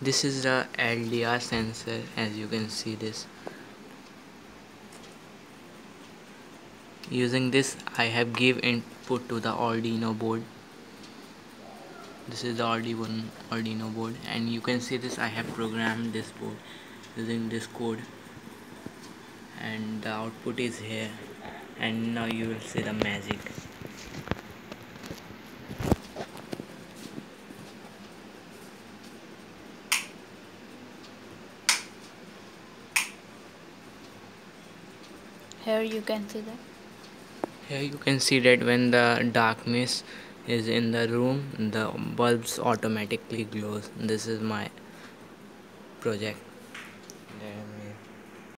this is the LDR sensor as you can see this. Using this I have give input to the Arduino board. This is the Arduino, Arduino board and you can see this I have programmed this board using this code. And the output is here. And now you will see the magic here you can see that. Here you can see that when the darkness is in the room the bulbs automatically glows. This is my project